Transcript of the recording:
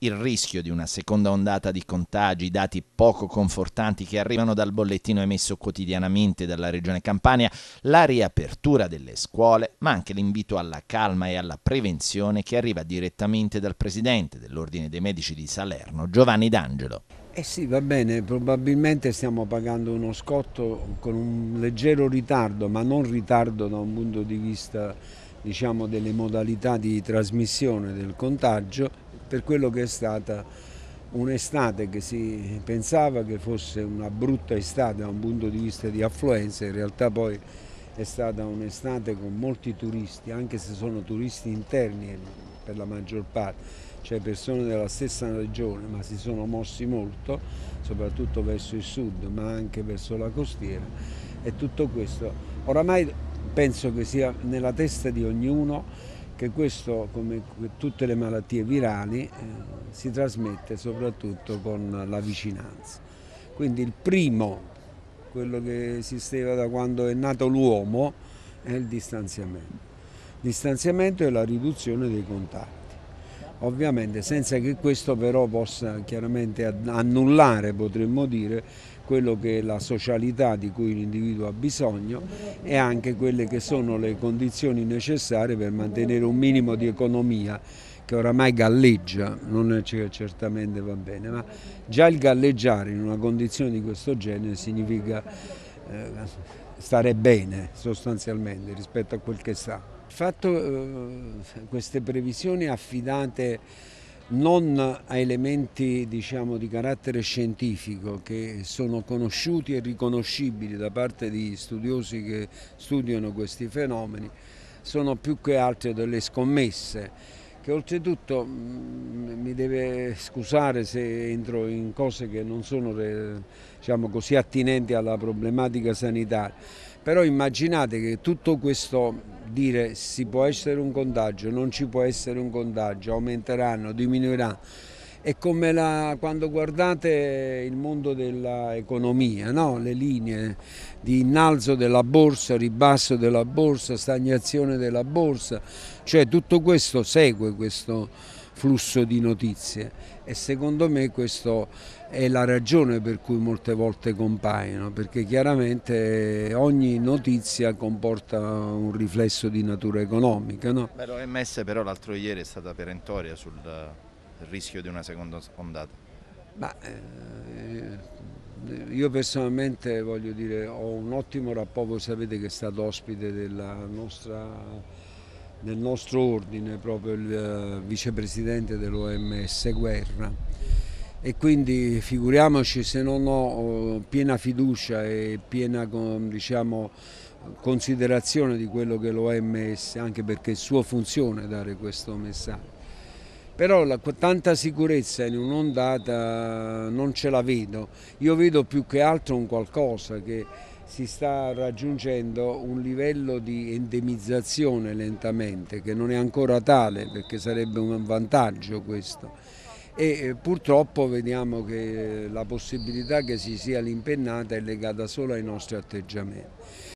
Il rischio di una seconda ondata di contagi, dati poco confortanti che arrivano dal bollettino emesso quotidianamente dalla Regione Campania, la riapertura delle scuole, ma anche l'invito alla calma e alla prevenzione che arriva direttamente dal Presidente dell'Ordine dei Medici di Salerno, Giovanni D'Angelo. Eh sì, va bene, probabilmente stiamo pagando uno scotto con un leggero ritardo, ma non ritardo da un punto di vista diciamo, delle modalità di trasmissione del contagio, per quello che è stata un'estate che si pensava che fosse una brutta estate da un punto di vista di affluenza, in realtà poi è stata un'estate con molti turisti, anche se sono turisti interni per la maggior parte, cioè persone della stessa regione, ma si sono mossi molto, soprattutto verso il sud, ma anche verso la costiera. E tutto questo oramai penso che sia nella testa di ognuno che questo, come tutte le malattie virali, eh, si trasmette soprattutto con la vicinanza. Quindi il primo, quello che esisteva da quando è nato l'uomo, è il distanziamento. Il distanziamento e la riduzione dei contatti. Ovviamente senza che questo però possa chiaramente annullare, potremmo dire, quello che è la socialità di cui l'individuo ha bisogno e anche quelle che sono le condizioni necessarie per mantenere un minimo di economia che oramai galleggia, non certamente va bene, ma già il galleggiare in una condizione di questo genere significa eh, stare bene sostanzialmente rispetto a quel che sta. Fatto eh, queste previsioni affidate non a elementi diciamo, di carattere scientifico che sono conosciuti e riconoscibili da parte di studiosi che studiano questi fenomeni, sono più che altro delle scommesse che oltretutto mm, mi deve scusare se entro in cose che non sono diciamo così, attinenti alla problematica sanitaria, però immaginate che tutto questo dire si può essere un contagio, non ci può essere un contagio, aumenteranno, diminuiranno. È come la, quando guardate il mondo dell'economia, no? le linee di innalzo della borsa, ribasso della borsa, stagnazione della borsa, cioè tutto questo segue questo flusso di notizie e secondo me questo è la ragione per cui molte volte compaiono, perché chiaramente ogni notizia comporta un riflesso di natura economica. No? L'OMS però l'altro ieri è stata perentoria sul rischio di una seconda ondata. Ma, eh, io personalmente voglio dire, ho un ottimo rapporto, sapete che è stato ospite nostra, del nostro ordine proprio il uh, vicepresidente dell'OMS Guerra e quindi figuriamoci se non ho piena fiducia e piena diciamo, considerazione di quello che l'OMS, anche perché è sua funzione dare questo messaggio. Però la, tanta sicurezza in un'ondata non ce la vedo, io vedo più che altro un qualcosa che si sta raggiungendo un livello di endemizzazione lentamente, che non è ancora tale perché sarebbe un vantaggio questo e purtroppo vediamo che la possibilità che si sia l'impennata è legata solo ai nostri atteggiamenti.